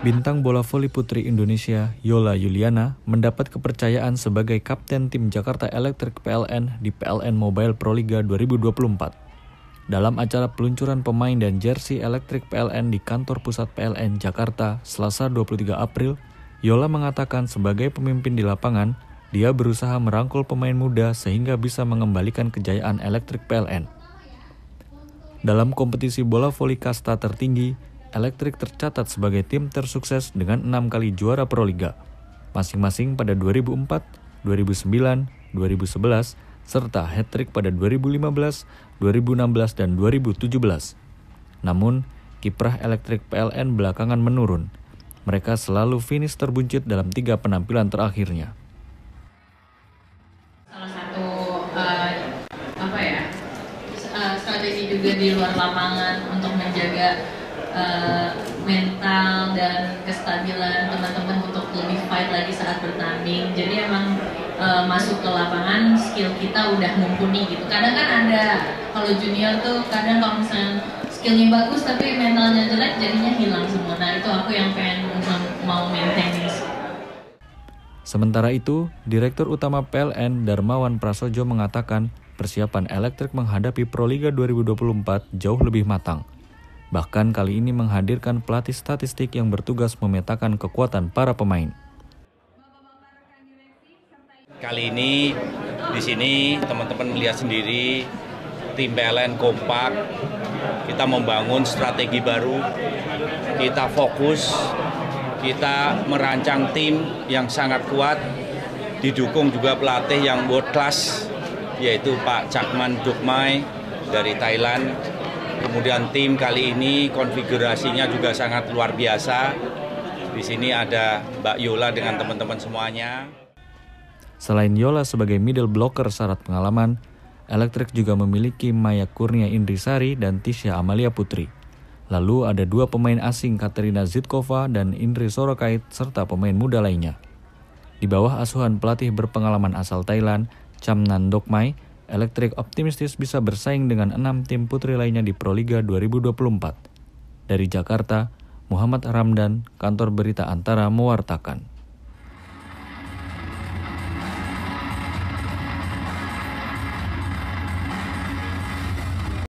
Bintang bola voli putri Indonesia, Yola Yuliana, mendapat kepercayaan sebagai kapten tim Jakarta Electric PLN di PLN Mobile Pro Liga 2024. Dalam acara peluncuran pemain dan jersey elektrik PLN di kantor pusat PLN Jakarta, Selasa 23 April, Yola mengatakan sebagai pemimpin di lapangan, dia berusaha merangkul pemain muda sehingga bisa mengembalikan kejayaan elektrik PLN. Dalam kompetisi bola voli kasta tertinggi, Elektrik tercatat sebagai tim tersukses dengan enam kali juara Proliga, masing-masing pada 2004, 2009, 2011, serta hat-trick pada 2015, 2016, dan 2017. Namun, kiprah elektrik PLN belakangan menurun. Mereka selalu finish terbuncit dalam tiga penampilan terakhirnya. Salah satu uh, apa ya uh, strategi juga di luar lapangan untuk menjaga uh, mental dan kestabilan teman-teman untuk lebih fight lagi saat bertanding. Jadi emang uh, masuk ke lapangan skill kita udah mumpuni gitu. Kadang kan ada kalau junior tuh kadang kalau misalnya skillnya bagus tapi mentalnya jelek jadinya hilang semua. Nah itu aku yang pengen mau maintain Sementara itu, Direktur Utama PLN Darmawan Prasojo mengatakan persiapan elektrik menghadapi Proliga 2024 jauh lebih matang. Bahkan kali ini menghadirkan pelatih statistik yang bertugas memetakan kekuatan para pemain. Kali ini di sini teman-teman melihat sendiri tim PLN kompak, kita membangun strategi baru, kita fokus, kita merancang tim yang sangat kuat, didukung juga pelatih yang world class, yaitu Pak Cakman Dukmai dari Thailand, Kemudian tim kali ini konfigurasinya juga sangat luar biasa. Di sini ada Mbak Yola dengan teman-teman semuanya. Selain Yola sebagai middle blocker syarat pengalaman, Elektrik juga memiliki Maya Kurnia Indrisari dan Tisha Amalia Putri. Lalu ada dua pemain asing Katerina Zitkova dan Indri Sorokait serta pemain muda lainnya. Di bawah asuhan pelatih berpengalaman asal Thailand, Cham Nandokmai, Elektrik optimistis bisa bersaing dengan enam tim putri lainnya di Proliga 2024. Dari Jakarta, Muhammad Ramdan, Kantor Berita Antara mewartakan.